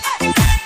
Bye.